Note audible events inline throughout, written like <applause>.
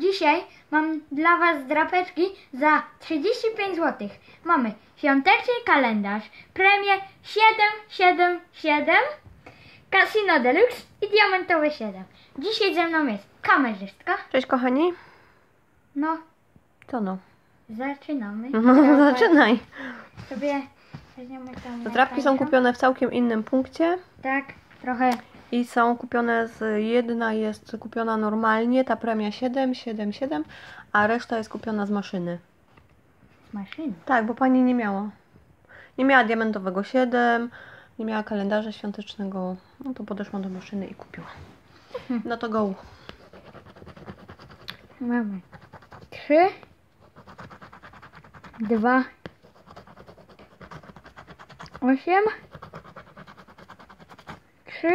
Dzisiaj mam dla Was drapeczki za 35 zł. Mamy świąteczny kalendarz, premię 777, Casino Deluxe i diamentowe 7. Dzisiaj ze mną jest kamerzystka. Cześć kochani. No, Co no? zaczynamy. <laughs> No, zaczynaj. Sobie weźmiemy tam Zdrapki są kupione w całkiem innym punkcie Tak, trochę i są kupione z jedna jest kupiona normalnie, ta premia 7, 7, 7, a reszta jest kupiona z maszyny. z maszyny. Tak, bo pani nie miała. Nie miała diamentowego 7, nie miała kalendarza świątecznego. No to podeszła do maszyny i kupiła. <laughs> No to go. Mamy 3, 2, 8, 3,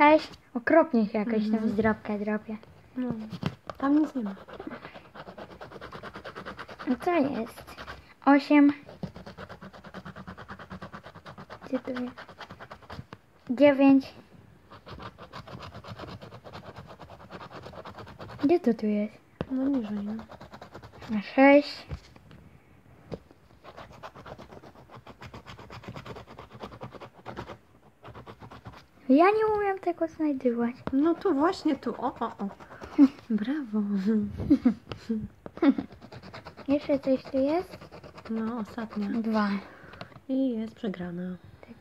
6. Okropnie się jakoś tam Mhm. zdrabkę drapie. No, tam nic nie ma. No co jest? 8. Gdzie to jest? 9. Gdzie to tu jest? No niżej, no. Na 6. Ja nie umiem tego znajdywać. No to właśnie tu. O, o, o. <laughs> Brawo. <laughs> Jeszcze coś tu jest? No, ostatnia. Dwa. I jest przegrana. Tak.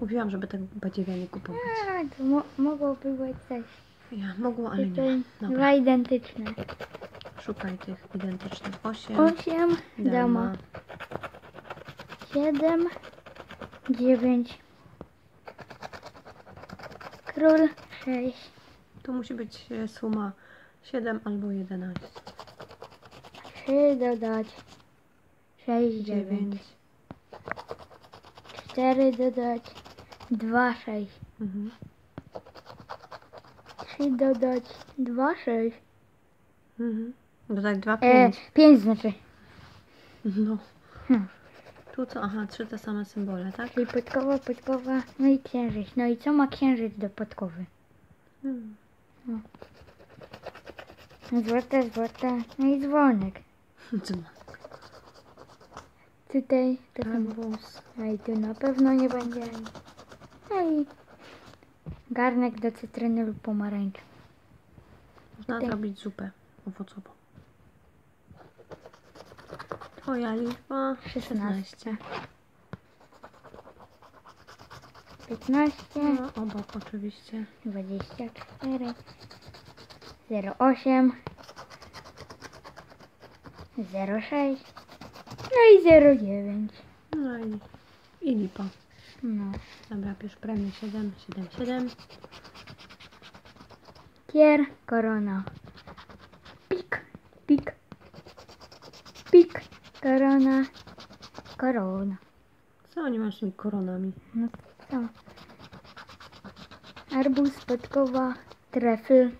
Mówiłam, żeby tego badziewia nie kupować. A, to mo mogłoby być coś. Ja mogło, ale nie. Dobra, dwa identyczne. szukaj tych identycznych. 8, Osiem, dama. dama. Siedem, dziewięć. Król, sześć. Tu musi być e, suma 7 albo 11. Trzy dodać. Sześć, dziewięć. 9. Cztery dodać. Dwa, sześć. Mhm. Trzy dodać. Dwa, sześć. Mhm. Dodać 2, E, 5. pięć znaczy. No. Hmm. Tu co? Aha, trzy te same symbole, tak? Czyli podkowa, podkowa, no i księżyc. No i co ma księżyc do podkowy? Hmm. Złota, złota, no i dzwonek. <laughs> Ma? Tutaj to są... Arbuz. No i tu na pewno nie będzie. No i garnek do cytryny lub pomarańczy. Można Tutaj. zrobić zupę owocową. Twoja liczba 16. 15, No, obok oczywiście. 24, 08, 06, no i 09. No i, i lipa. No. Dobra, bierz premię 7, 7, 7. Kier, korona. Korona, korona. Co oni mają z tymi koronami? No co? Arbuz, podkowa, trefl.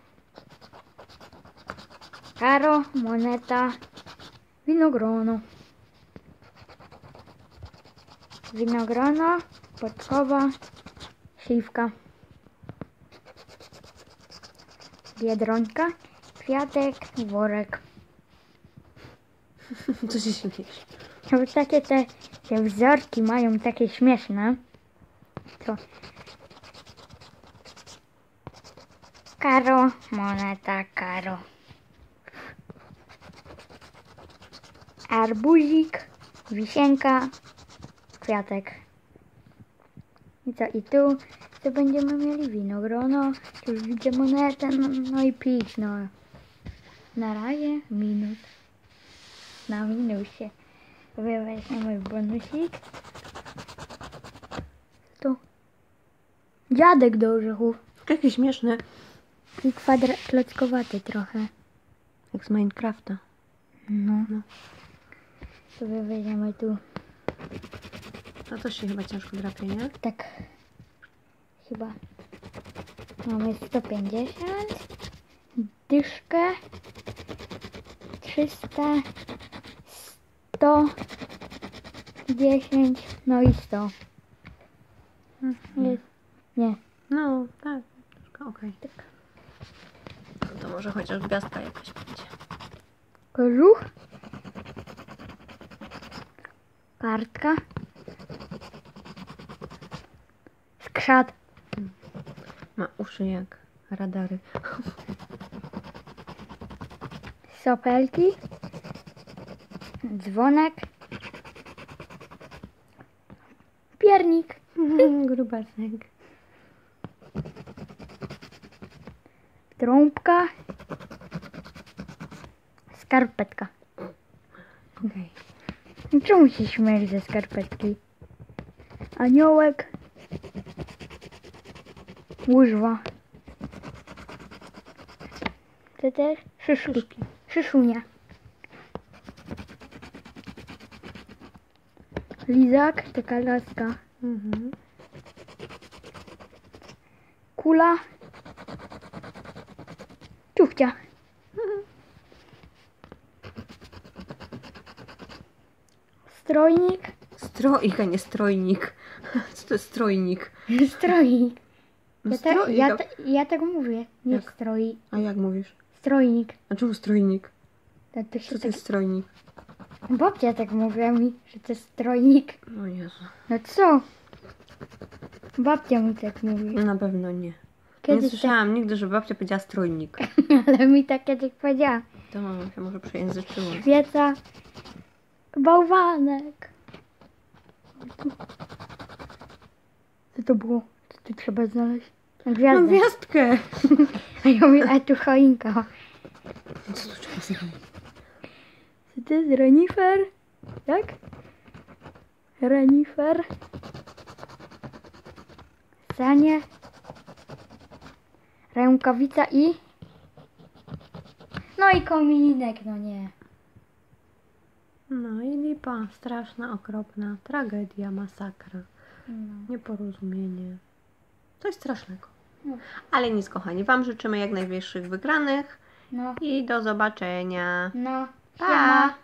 Karo, moneta, winogrono. Winogrono, podkowa, szywka. Biedronka, kwiatek, worek. <laughs> Co się śmiejesz? Bo takie te, te wzorki mają takie śmieszne. To. Karo, moneta, karo. Arbuzik, wisienka, kwiatek. I co, i tu, co będziemy mieli? Winogrono, tu widzę monetę, no, no i pić, no. Na razie minut. Na minusie. Weźmiemy bonusik. Tu. Dziadek do orzechów. Jaki śmieszny. I kwadra klockowaty trochę. Jak z Minecrafta. No. No. Sobie weźmiemy tu A to się chyba ciężko drapie, nie? tak chyba mamy 150 dyszkę 300 100 10 no i 100 jest, nie No, tak. Okej. Tak. No to może chociaż gwiazdka jakaś będzie. Kożuch. Kartka. Skrzat. Ma uszy jak radary. Sopelki. Dzwonek. Piernik. <laughs> Grubasek. Trąbka. Skarpetka. Okej. Czemu się ze skarpetki? Aniołek. Łyżwa. Co też? Szyszki. Szyszunia. Lizak, taka laska. Mhm. Kula. Ciuchcia. Strojnik. Stroik, a nie strojnik. Co to jest strojnik? Strojnik. No Ja, tak, stroik, ja, ta, ja tak mówię. Nie Jak? stroi. A jak mówisz? Strojnik. A czemu strojnik? To, to się Co to tak... jest strojnik? Babcia tak mówiła mi, że to jest strojnik. O Jezu. No co? Babcia mi tak mówi. Na pewno nie. nie Kiedyś tak, słyszałam nigdy, że babcia powiedziała strojnik. <laughs> ale mi tak kiedyś powiedziała. To się może przejęzyczyło. Świeca. Bałwanek. Co to było? Co tu trzeba znaleźć? No Gwiazdę. gwiazdkę! <laughs> A ja mówię, a tu choinka. Co tu trzeba zrobić? To jest renifer? Jak? Renifer. Sanie. Rękawica i... No i kominek, no nie. No i lipa. Straszna, okropna. Tragedia, masakra. No. Nieporozumienie. Coś strasznego. No. Ale nic, kochani. Wam życzymy jak najwyższych wygranych No. i do zobaczenia. No. あ、